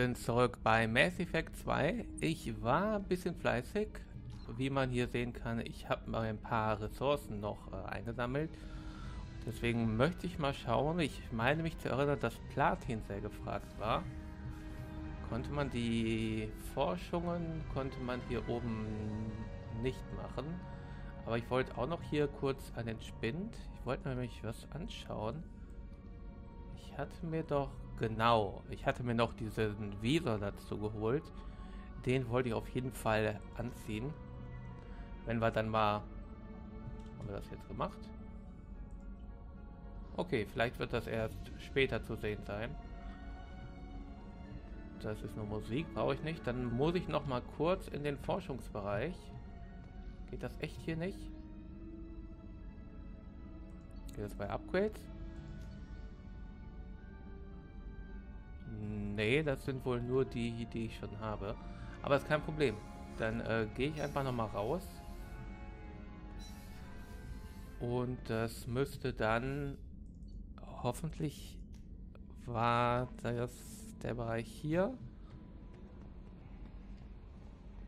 sind zurück bei Mass Effect 2. Ich war ein bisschen fleißig. Wie man hier sehen kann, ich habe mal ein paar Ressourcen noch äh, eingesammelt. Deswegen möchte ich mal schauen. Ich meine mich zu erinnern, dass Platin sehr gefragt war. Konnte man die Forschungen, konnte man hier oben nicht machen. Aber ich wollte auch noch hier kurz an den Spind. Ich wollte nämlich was anschauen. Ich hatte mir doch Genau, ich hatte mir noch diesen Visor dazu geholt. Den wollte ich auf jeden Fall anziehen. Wenn wir dann mal... Haben wir das jetzt gemacht? Okay, vielleicht wird das erst später zu sehen sein. Das ist nur Musik, brauche ich nicht. Dann muss ich noch mal kurz in den Forschungsbereich. Geht das echt hier nicht? Geht das bei Upgrades? Nee, das sind wohl nur die, die ich schon habe. Aber ist kein Problem. Dann äh, gehe ich einfach nochmal raus. Und das müsste dann hoffentlich war das der Bereich hier.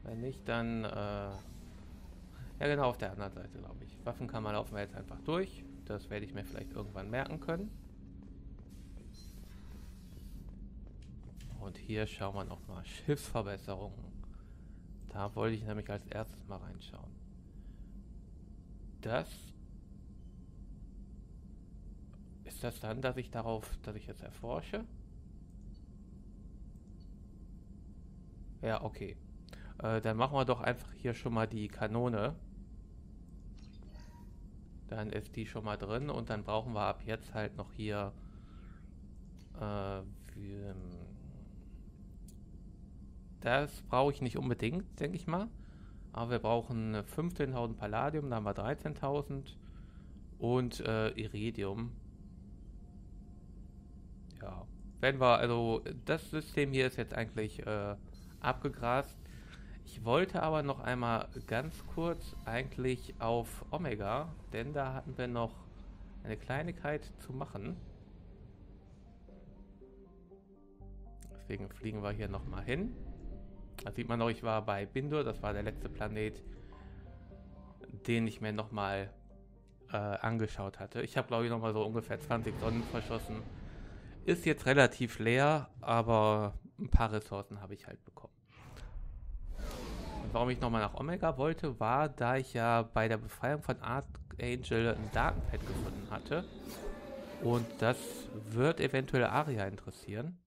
Wenn nicht, dann äh, ja genau auf der anderen Seite, glaube ich. Waffenkammer laufen wir jetzt einfach durch. Das werde ich mir vielleicht irgendwann merken können. Und hier schauen wir nochmal Schiffsverbesserungen. Da wollte ich nämlich als erstes mal reinschauen. Das ist das dann, dass ich darauf, dass ich jetzt erforsche? Ja, okay. Äh, dann machen wir doch einfach hier schon mal die Kanone. Dann ist die schon mal drin und dann brauchen wir ab jetzt halt noch hier äh, das brauche ich nicht unbedingt, denke ich mal. Aber wir brauchen 15.000 Palladium, da haben wir 13.000 und äh, Iridium. Ja, wenn wir, also das System hier ist jetzt eigentlich äh, abgegrast. Ich wollte aber noch einmal ganz kurz eigentlich auf Omega, denn da hatten wir noch eine Kleinigkeit zu machen. Deswegen fliegen wir hier nochmal hin. Da sieht man noch, ich war bei Bindur, das war der letzte Planet, den ich mir nochmal äh, angeschaut hatte. Ich habe, glaube ich, nochmal so ungefähr 20 Sonnen verschossen. Ist jetzt relativ leer, aber ein paar Ressourcen habe ich halt bekommen. Und warum ich nochmal nach Omega wollte, war, da ich ja bei der Befreiung von Archangel ein Datenpad gefunden hatte. Und das wird eventuell Aria interessieren.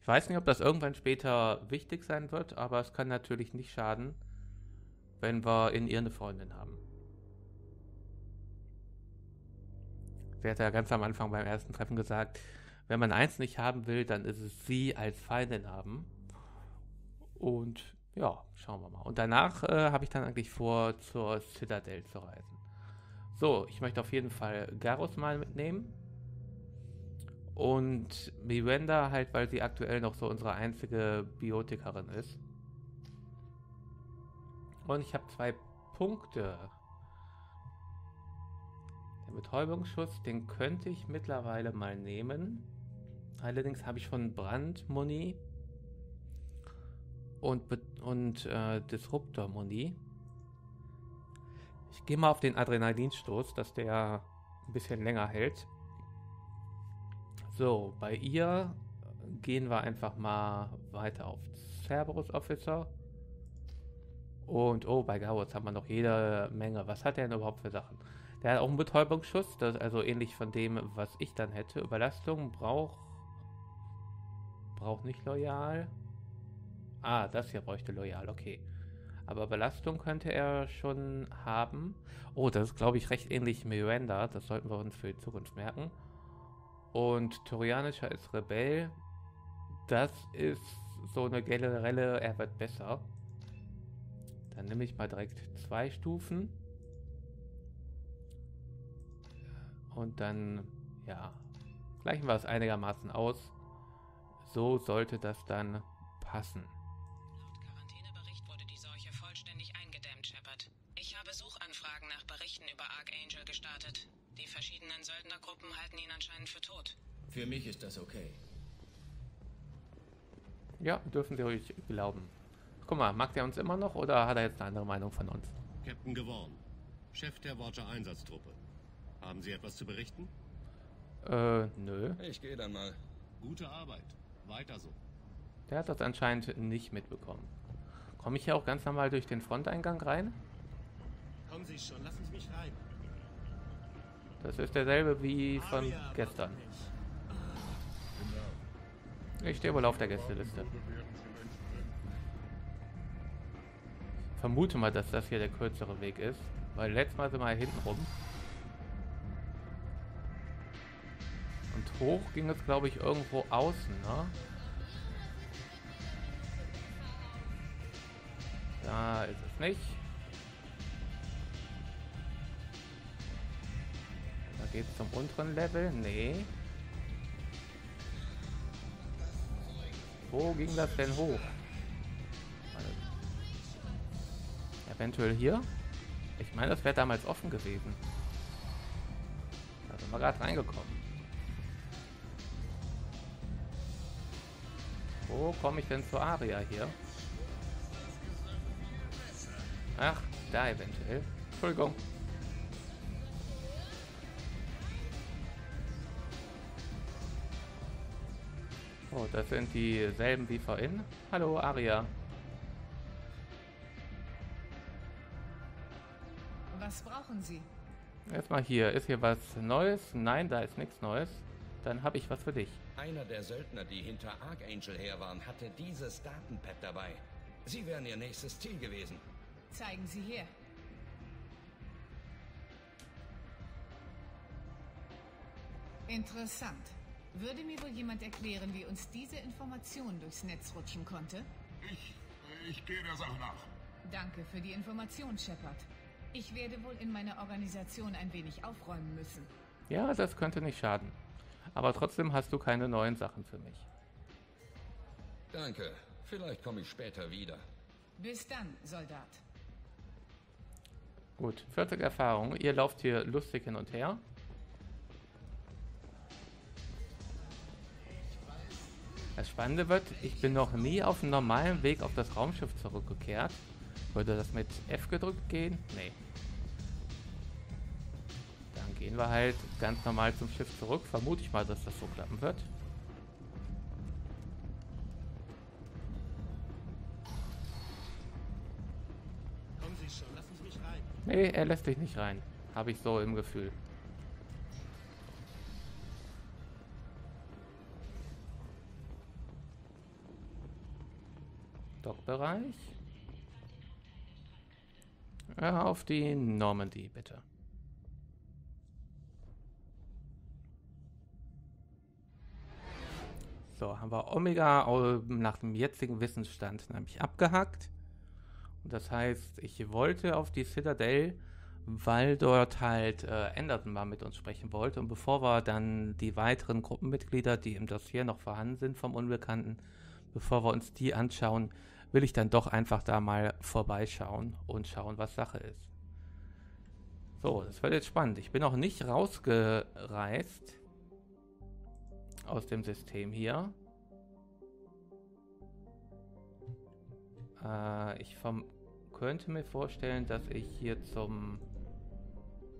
Ich weiß nicht, ob das irgendwann später wichtig sein wird, aber es kann natürlich nicht schaden, wenn wir in ihr eine Freundin haben. Sie hat ja ganz am Anfang beim ersten Treffen gesagt, wenn man eins nicht haben will, dann ist es sie als Feindin haben. Und ja, schauen wir mal. Und danach äh, habe ich dann eigentlich vor, zur Citadel zu reisen. So, ich möchte auf jeden Fall Garus mal mitnehmen. Und Miranda halt, weil sie aktuell noch so unsere einzige Biotikerin ist. Und ich habe zwei Punkte. Der Betäubungsschuss, den könnte ich mittlerweile mal nehmen. Allerdings habe ich schon Brandmuni und, und äh, Disruptor-Muni. Ich gehe mal auf den Adrenalinstoß, dass der ein bisschen länger hält. So, bei ihr gehen wir einfach mal weiter auf Cerberus Officer. Und, oh, bei Gauss haben wir noch jede Menge. Was hat er denn überhaupt für Sachen? Der hat auch einen Betäubungsschuss, das ist also ähnlich von dem, was ich dann hätte. Überlastung braucht. Braucht nicht loyal. Ah, das hier bräuchte loyal, okay. Aber Belastung könnte er schon haben. Oh, das ist, glaube ich, recht ähnlich Miranda. Das sollten wir uns für die Zukunft merken. Und Torianischer ist Rebell. Das ist so eine generelle, er wird besser. Dann nehme ich mal direkt zwei Stufen. Und dann, ja, gleichen wir es einigermaßen aus. So sollte das dann passen. Laut Quarantänebericht wurde die Seuche vollständig eingedämmt, Shepard. Ich habe Suchanfragen nach Berichten über Archangel gestartet. Die verschiedenen Söldnergruppen halten ihn anscheinend für tot. Für mich ist das okay. Ja, dürfen Sie ruhig glauben. Guck mal, mag der uns immer noch oder hat er jetzt eine andere Meinung von uns? Captain Geworn, Chef der Watcher Einsatztruppe. Haben Sie etwas zu berichten? Äh, nö. Ich gehe dann mal. Gute Arbeit. Weiter so. Der hat das anscheinend nicht mitbekommen. Komme ich hier auch ganz normal durch den Fronteingang rein? Kommen Sie schon, lassen Sie mich rein. Das ist derselbe wie von gestern. Ich stehe wohl auf der Gästeliste. Ich vermute mal, dass das hier der kürzere Weg ist. Weil letztes Mal sind wir hinten rum. Und hoch ging es, glaube ich, irgendwo außen, ne? Da ist es nicht. Da geht es zum unteren Level. Nee. Wo ging das denn hoch? Eventuell hier? Ich meine, das wäre damals offen gewesen. Da sind wir gerade reingekommen. Wo komme ich denn zur Aria hier? Ach, da eventuell. Entschuldigung. Oh, das sind dieselben wie vorhin. Hallo, Aria. Was brauchen Sie? Erstmal hier. Ist hier was Neues? Nein, da ist nichts Neues. Dann habe ich was für dich. Einer der Söldner, die hinter Archangel her waren, hatte dieses Datenpad dabei. Sie wären ihr nächstes Ziel gewesen. Zeigen Sie her. Interessant. Würde mir wohl jemand erklären, wie uns diese Information durchs Netz rutschen konnte? Ich, ich gehe der Sache nach. Danke für die Information, Shepard. Ich werde wohl in meiner Organisation ein wenig aufräumen müssen. Ja, das könnte nicht schaden. Aber trotzdem hast du keine neuen Sachen für mich. Danke. Vielleicht komme ich später wieder. Bis dann, Soldat. Gut, 40 Erfahrung. Ihr lauft hier lustig hin und her. Das Spannende wird, ich bin noch nie auf dem normalen Weg auf das Raumschiff zurückgekehrt. Würde das mit F gedrückt gehen? Nee. Dann gehen wir halt ganz normal zum Schiff zurück. Vermute ich mal, dass das so klappen wird. Kommen Sie schon, lassen Sie mich rein. Nee, er lässt dich nicht rein. Habe ich so im Gefühl. Dockbereich. Auf die Normandy, bitte. So, haben wir Omega nach dem jetzigen Wissensstand nämlich abgehakt. Und das heißt, ich wollte auf die Citadel, weil dort halt äh, Anderson mal mit uns sprechen wollte. Und bevor wir dann die weiteren Gruppenmitglieder, die im Dossier noch vorhanden sind vom Unbekannten, bevor wir uns die anschauen, will ich dann doch einfach da mal vorbeischauen und schauen, was Sache ist. So, das wird jetzt spannend. Ich bin noch nicht rausgereist aus dem System hier. Äh, ich vom könnte mir vorstellen, dass ich hier zum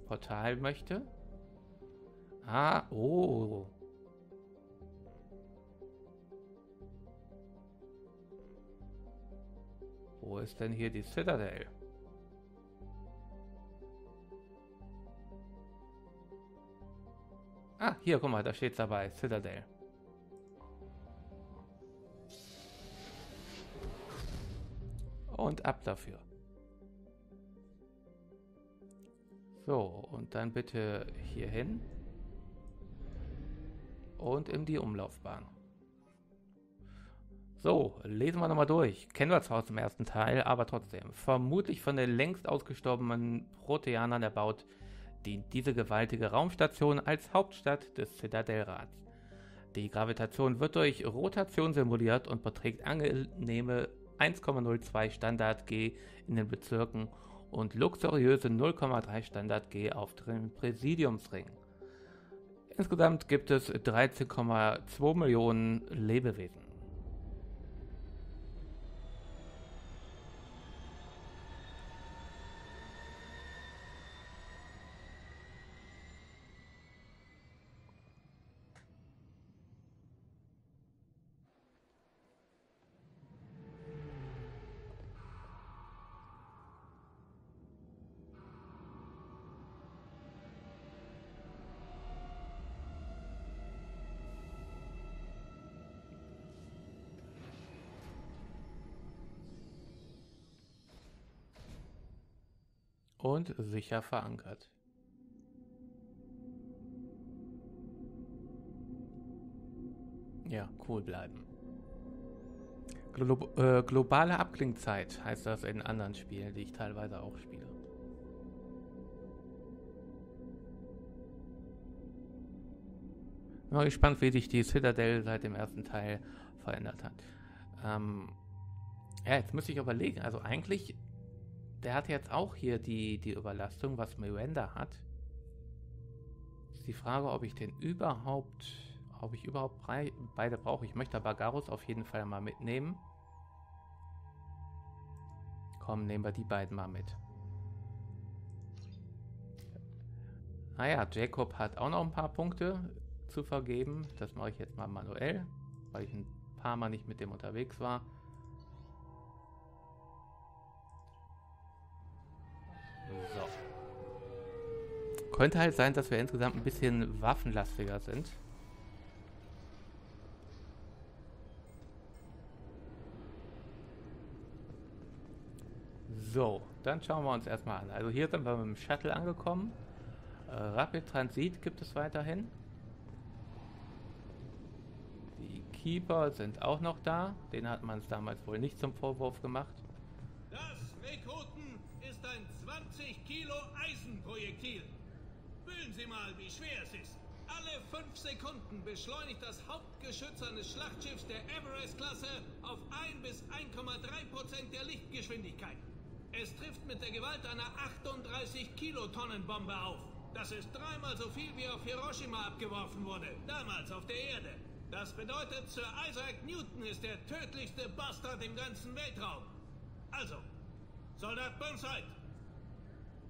Portal möchte. Ah, oh. Ist denn hier die Citadel? Ah, hier, guck mal, da steht's dabei. Citadel. Und ab dafür. So, und dann bitte hier hin. Und in die Umlaufbahn. So, lesen wir nochmal durch. Kennen wir zwar aus dem ersten Teil, aber trotzdem. Vermutlich von den längst ausgestorbenen Proteanern erbaut, dient diese gewaltige Raumstation als Hauptstadt des Citadelrats. Die Gravitation wird durch Rotation simuliert und beträgt angenehme 1,02 Standard G in den Bezirken und luxuriöse 0,3 Standard G auf dem Präsidiumsring. Insgesamt gibt es 13,2 Millionen Lebewesen. Und sicher verankert. Ja, cool bleiben. Glo äh, globale Abklingzeit heißt das in anderen Spielen, die ich teilweise auch spiele. Bin mal gespannt, wie sich die Citadel seit dem ersten Teil verändert hat. Ähm, ja, jetzt muss ich überlegen. Also eigentlich, der hat jetzt auch hier die, die Überlastung, was Miranda hat. Ist die Frage, ob ich den überhaupt, ob ich überhaupt beide brauche. Ich möchte aber Garus auf jeden Fall mal mitnehmen. Komm, nehmen wir die beiden mal mit. Naja, Jacob hat auch noch ein paar Punkte zu vergeben. Das mache ich jetzt mal manuell, weil ich ein paar Mal nicht mit dem unterwegs war. Könnte halt sein, dass wir insgesamt ein bisschen waffenlastiger sind. So, dann schauen wir uns erstmal an. Also hier sind wir mit dem Shuttle angekommen. Äh, Rapid Transit gibt es weiterhin. Die Keeper sind auch noch da. Den hat man es damals wohl nicht zum Vorwurf gemacht. Das Rekruten ist ein 20 Kilo Eisenprojektil. Fühlen Sie mal, wie schwer es ist. Alle 5 Sekunden beschleunigt das Hauptgeschütz eines Schlachtschiffs der Everest-Klasse auf 1 bis 1,3 Prozent der Lichtgeschwindigkeit. Es trifft mit der Gewalt einer 38 Kilotonnen Bombe auf. Das ist dreimal so viel, wie auf Hiroshima abgeworfen wurde, damals auf der Erde. Das bedeutet, Sir Isaac Newton ist der tödlichste Bastard im ganzen Weltraum. Also, Soldat Burnside,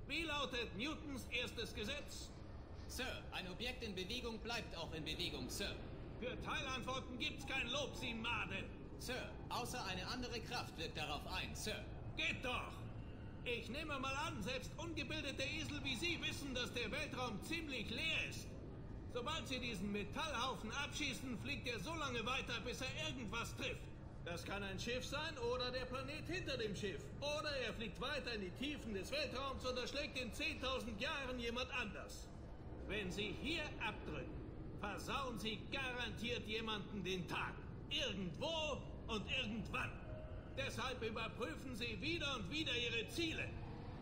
wie lautet Newtons erstes Gesetz? Sir, ein Objekt in Bewegung bleibt auch in Bewegung, Sir. Für Teilantworten gibt's kein Lob, Sie Made. Sir, außer eine andere Kraft wirkt darauf ein, Sir. Geht doch! Ich nehme mal an, selbst ungebildete Esel wie Sie wissen, dass der Weltraum ziemlich leer ist. Sobald Sie diesen Metallhaufen abschießen, fliegt er so lange weiter, bis er irgendwas trifft. Das kann ein Schiff sein oder der Planet hinter dem Schiff. Oder er fliegt weiter in die Tiefen des Weltraums oder schlägt in 10.000 Jahren jemand anders. Wenn Sie hier abdrücken, versauen Sie garantiert jemanden den Tag. Irgendwo und irgendwann. Deshalb überprüfen Sie wieder und wieder Ihre Ziele.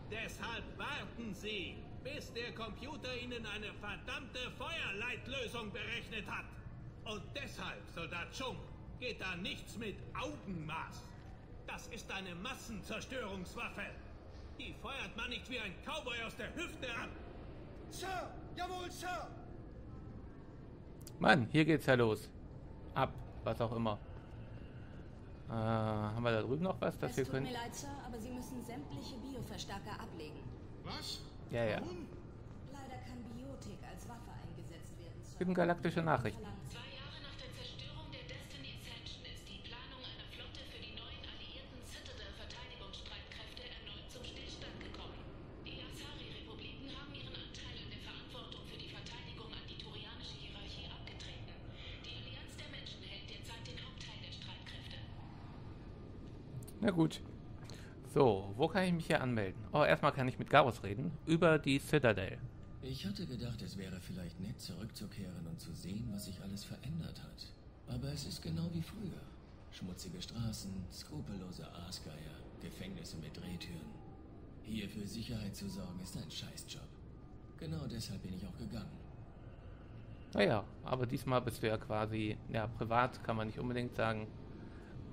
Deshalb warten Sie, bis der Computer Ihnen eine verdammte Feuerleitlösung berechnet hat. Und deshalb, Soldat Chung, geht da nichts mit Augenmaß. Das ist eine Massenzerstörungswaffe. Die feuert man nicht wie ein Cowboy aus der Hüfte ab. Sir! Jawohl, Sir! Mann, hier geht's ja los. Ab, was auch immer. Äh, haben wir da drüben noch was, das es wir tut können? mir leid, Sir, aber Sie müssen sämtliche Bioverstärker ablegen. Was? Ja, ja. Warum? Leider kann Biotik als Waffe eingesetzt werden, Sir. Gibt galaktische Nachrichten. Na gut. So, wo kann ich mich hier anmelden? Oh, erstmal kann ich mit Garus reden. Über die Citadel. Ich hatte gedacht, es wäre vielleicht nett, zurückzukehren und zu sehen, was sich alles verändert hat. Aber es ist genau wie früher. Schmutzige Straßen, skrupellose Aasgeier, Gefängnisse mit Drehtüren. Hier für Sicherheit zu sorgen, ist ein Scheißjob. Genau deshalb bin ich auch gegangen. Naja, aber diesmal bist du ja quasi, ja, privat kann man nicht unbedingt sagen.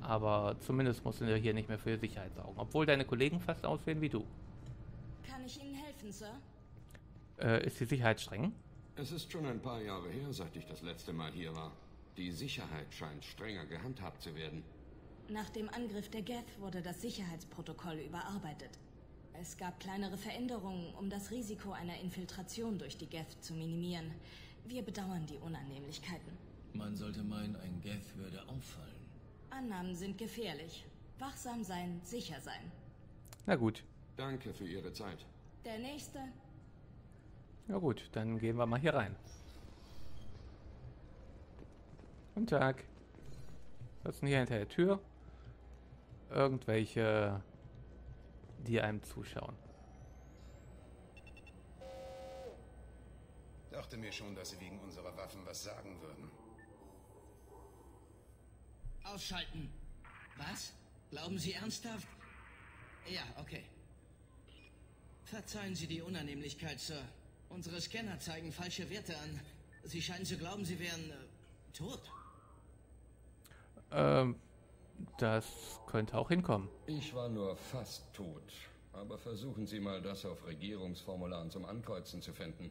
Aber zumindest musst du hier nicht mehr für Sicherheit sorgen. Obwohl deine Kollegen fast aussehen wie du. Kann ich Ihnen helfen, Sir? Äh, ist die Sicherheit streng? Es ist schon ein paar Jahre her, seit ich das letzte Mal hier war. Die Sicherheit scheint strenger gehandhabt zu werden. Nach dem Angriff der Geth wurde das Sicherheitsprotokoll überarbeitet. Es gab kleinere Veränderungen, um das Risiko einer Infiltration durch die Geth zu minimieren. Wir bedauern die Unannehmlichkeiten. Man sollte meinen, ein Geth würde auffallen. Annahmen sind gefährlich. Wachsam sein, sicher sein. Na gut. Danke für Ihre Zeit. Der nächste. Na gut, dann gehen wir mal hier rein. Guten Tag. Was ist denn hier hinter der Tür? Irgendwelche, die einem zuschauen. Dachte mir schon, dass Sie wegen unserer Waffen was sagen würden. Ausschalten. Was? Glauben Sie ernsthaft? Ja, okay. Verzeihen Sie die Unannehmlichkeit, Sir. Unsere Scanner zeigen falsche Werte an. Sie scheinen zu glauben, Sie wären äh, tot. Ähm, das könnte auch hinkommen. Ich war nur fast tot. Aber versuchen Sie mal, das auf Regierungsformularen zum Ankreuzen zu finden.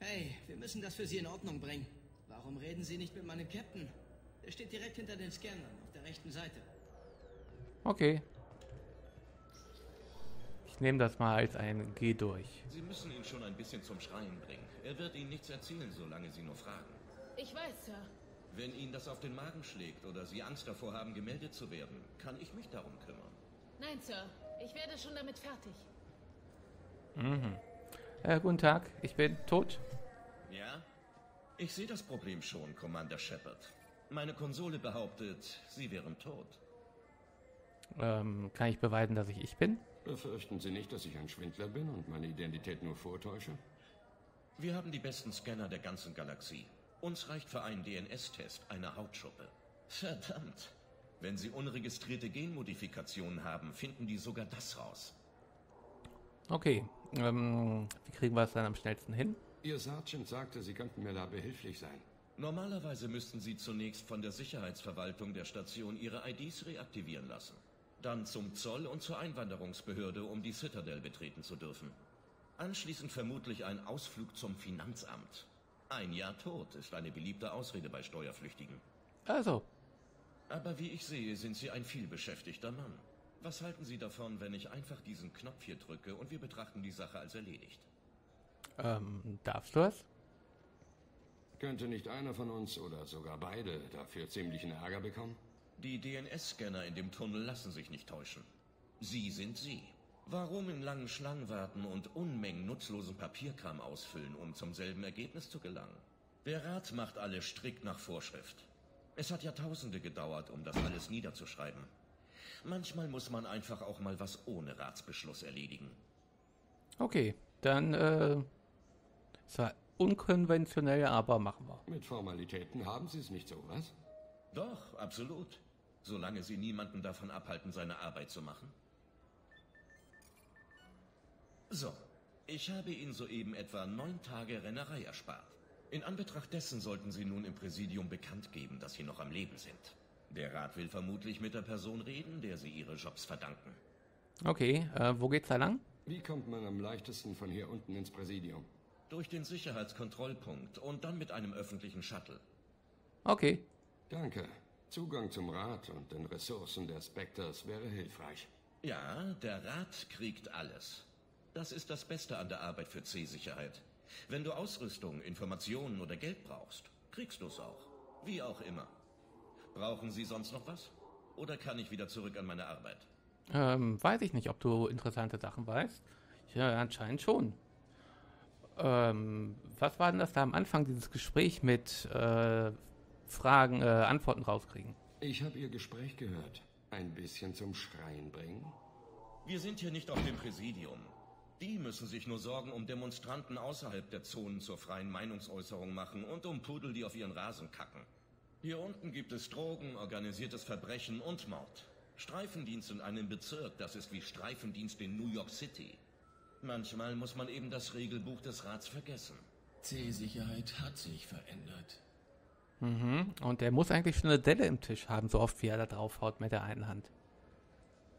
Hey, wir müssen das für Sie in Ordnung bringen. Warum reden Sie nicht mit meinem Captain? Der steht direkt hinter den Scannern, auf der rechten Seite. Okay. Ich nehme das mal als ein Geh durch. Sie müssen ihn schon ein bisschen zum Schreien bringen. Er wird Ihnen nichts erzählen, solange Sie nur fragen. Ich weiß, Sir. Wenn Ihnen das auf den Magen schlägt oder Sie Angst davor haben, gemeldet zu werden, kann ich mich darum kümmern. Nein, Sir. Ich werde schon damit fertig. Mhm. Äh, guten Tag, ich bin tot. Ja? Ich sehe das Problem schon, Commander Shepard. Meine Konsole behauptet, Sie wären tot. Ähm, kann ich beweisen, dass ich ich bin? Befürchten Sie nicht, dass ich ein Schwindler bin und meine Identität nur vortäusche? Wir haben die besten Scanner der ganzen Galaxie. Uns reicht für einen DNS-Test eine Hautschuppe. Verdammt. Wenn Sie unregistrierte Genmodifikationen haben, finden die sogar das raus. Okay, ähm, wie kriegen wir es dann am schnellsten hin? Ihr Sergeant sagte, Sie könnten mir da behilflich sein. Normalerweise müssten Sie zunächst von der Sicherheitsverwaltung der Station Ihre IDs reaktivieren lassen. Dann zum Zoll und zur Einwanderungsbehörde, um die Citadel betreten zu dürfen. Anschließend vermutlich ein Ausflug zum Finanzamt. Ein Jahr tot ist eine beliebte Ausrede bei Steuerflüchtigen. Also. Aber wie ich sehe, sind Sie ein vielbeschäftigter Mann. Was halten Sie davon, wenn ich einfach diesen Knopf hier drücke und wir betrachten die Sache als erledigt? Ähm, darfst du es? Könnte nicht einer von uns oder sogar beide dafür ziemlichen Ärger bekommen? Die DNS-Scanner in dem Tunnel lassen sich nicht täuschen. Sie sind Sie. Warum in langen Schlangen warten und Unmengen nutzlosen Papierkram ausfüllen, um zum selben Ergebnis zu gelangen? Der Rat macht alles strikt nach Vorschrift. Es hat Jahrtausende gedauert, um das alles niederzuschreiben. Manchmal muss man einfach auch mal was ohne Ratsbeschluss erledigen. Okay, dann, äh, zwar unkonventionell, aber machen wir. Mit Formalitäten haben Sie es nicht so, was? Doch, absolut. Solange Sie niemanden davon abhalten, seine Arbeit zu machen. So, ich habe Ihnen soeben etwa neun Tage Rennerei erspart. In Anbetracht dessen sollten Sie nun im Präsidium bekannt geben, dass Sie noch am Leben sind. Der Rat will vermutlich mit der Person reden, der Sie Ihre Jobs verdanken. Okay, äh, wo geht's da lang? Wie kommt man am leichtesten von hier unten ins Präsidium? Durch den Sicherheitskontrollpunkt und dann mit einem öffentlichen Shuttle. Okay. Danke. Zugang zum Rat und den Ressourcen der Spectres wäre hilfreich. Ja, der Rat kriegt alles. Das ist das Beste an der Arbeit für C-Sicherheit. Wenn du Ausrüstung, Informationen oder Geld brauchst, kriegst du es auch. Wie auch immer. Brauchen Sie sonst noch was? Oder kann ich wieder zurück an meine Arbeit? Ähm, weiß ich nicht, ob du interessante Sachen weißt. Ja, anscheinend schon. Ähm, was war denn das da am Anfang, dieses Gespräch mit äh, Fragen, äh, Antworten rauskriegen? Ich habe Ihr Gespräch gehört. Ein bisschen zum Schreien bringen? Wir sind hier nicht auf dem Präsidium. Die müssen sich nur Sorgen um Demonstranten außerhalb der Zonen zur freien Meinungsäußerung machen und um Pudel, die auf ihren Rasen kacken. Hier unten gibt es Drogen, organisiertes Verbrechen und Mord. Streifendienst in einem Bezirk, das ist wie Streifendienst in New York City. Manchmal muss man eben das Regelbuch des Rats vergessen. C-Sicherheit hat sich verändert. Mhm. Und der muss eigentlich schon eine Delle im Tisch haben, so oft wie er da draufhaut mit der einen Hand.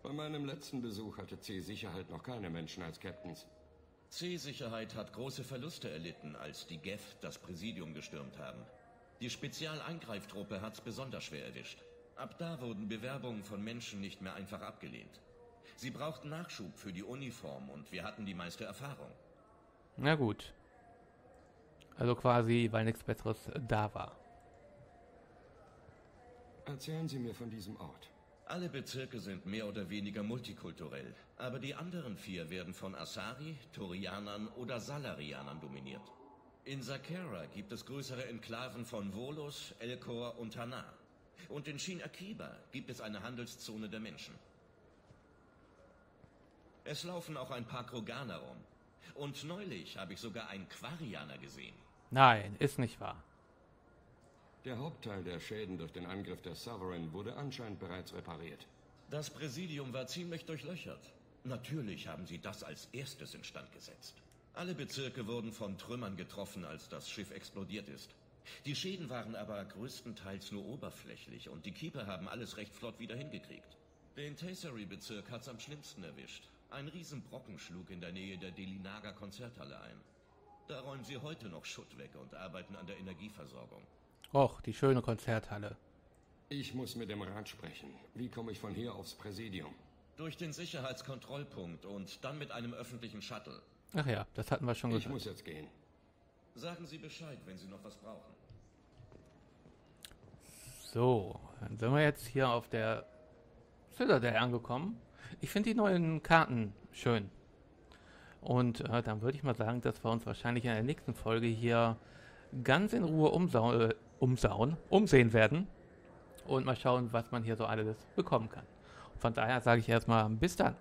Bei meinem letzten Besuch hatte C-Sicherheit noch keine Menschen als Captains. C-Sicherheit hat große Verluste erlitten, als die GEF das Präsidium gestürmt haben. Die Spezialeingreiftruppe hat's besonders schwer erwischt. Ab da wurden Bewerbungen von Menschen nicht mehr einfach abgelehnt. Sie brauchten Nachschub für die Uniform und wir hatten die meiste Erfahrung. Na gut. Also quasi, weil nichts Besseres da war. Erzählen Sie mir von diesem Ort. Alle Bezirke sind mehr oder weniger multikulturell, aber die anderen vier werden von Asari, Torianern oder Salarianern dominiert. In Sakera gibt es größere Enklaven von Volus, Elkor und Hana. Und in Shin Akiba gibt es eine Handelszone der Menschen. Es laufen auch ein paar Kroganer rum. Und neulich habe ich sogar einen Quarianer gesehen. Nein, ist nicht wahr. Der Hauptteil der Schäden durch den Angriff der Sovereign wurde anscheinend bereits repariert. Das Präsidium war ziemlich durchlöchert. Natürlich haben sie das als erstes instand gesetzt. Alle Bezirke wurden von Trümmern getroffen, als das Schiff explodiert ist. Die Schäden waren aber größtenteils nur oberflächlich und die Keeper haben alles recht flott wieder hingekriegt. Den Tassery-Bezirk hat's am schlimmsten erwischt. Ein Riesenbrocken schlug in der Nähe der Delinaga Konzerthalle ein. Da räumen sie heute noch Schutt weg und arbeiten an der Energieversorgung. Och, die schöne Konzerthalle. Ich muss mit dem Rat sprechen. Wie komme ich von hier aufs Präsidium? Durch den Sicherheitskontrollpunkt und dann mit einem öffentlichen Shuttle. Ach ja, das hatten wir schon Ich gesagt. muss jetzt gehen. Sagen Sie Bescheid, wenn Sie noch was brauchen. So, dann sind wir jetzt hier auf der Citadel angekommen. Ich finde die neuen Karten schön. Und äh, dann würde ich mal sagen, dass wir uns wahrscheinlich in der nächsten Folge hier ganz in Ruhe umsau äh, umsauen, umsehen werden. Und mal schauen, was man hier so alles bekommen kann. Von daher sage ich erstmal bis dann.